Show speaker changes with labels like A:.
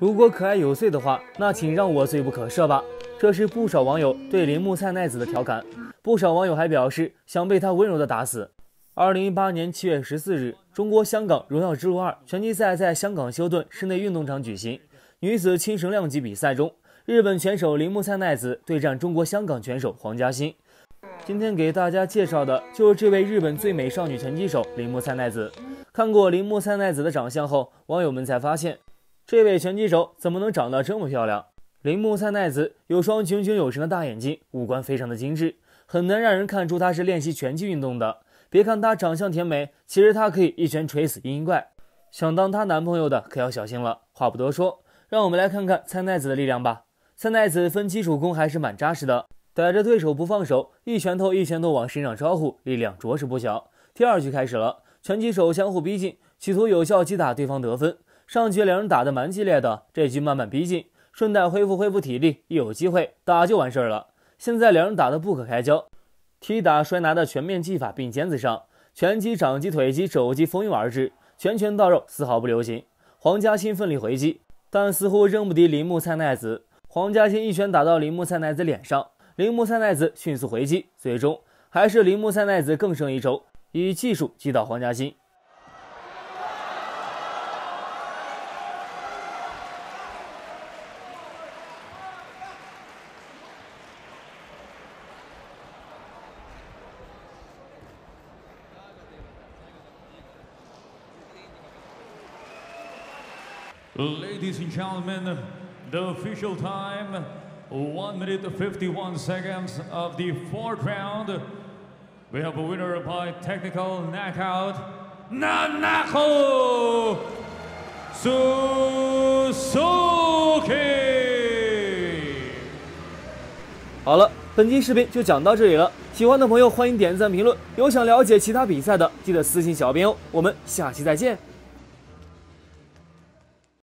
A: 如果可爱有罪的话，那请让我罪不可赦吧。这是不少网友对铃木菜奈子的调侃。不少网友还表示想被她温柔的打死。二零一八年七月十四日，中国香港荣耀之路二拳击赛在香港休顿室内运动场举行。女子轻绳量级比赛中，日本拳手铃木菜奈子对战中国香港拳手黄嘉欣。今天给大家介绍的就是这位日本最美少女拳击手铃木菜奈子。看过铃木菜奈子的长相后，网友们才发现。这位拳击手怎么能长得这么漂亮？铃木菜奈子有双炯炯有神的大眼睛，五官非常的精致，很难让人看出她是练习拳击运动的。别看她长相甜美，其实她可以一拳锤死阴怪。想当她男朋友的可要小心了。话不多说，让我们来看看菜奈子的力量吧。菜奈子分基础功还是蛮扎实的，逮着对手不放手，一拳头一拳头往身上招呼，力量着实不小。第二局开始了，拳击手相互逼近，企图有效击打对方得分。上局两人打得蛮激烈的，这局慢慢逼近，顺带恢复恢复体力，一有机会打就完事儿了。现在两人打得不可开交，踢打摔拿的全面技法并肩子上，拳击、掌击、腿击、肘击蜂拥而至，拳拳到肉，丝毫不留情。黄嘉欣奋力回击，但似乎仍不敌铃木菜奈子。黄嘉欣一拳打到铃木菜奈子脸上，铃木菜奈子迅速回击，最终还是铃木菜奈子更胜一筹，以技术击倒黄嘉欣。
B: Ladies and gentlemen, the official time, 1 minute 51 seconds of the fourth round. We have a winner by technical knockout, Nanako Suzuki.
A: 好了，本期视频就讲到这里了。喜欢的朋友欢迎点赞评论，有想了解其他比赛的，记得私信小编哦。我们下期再见。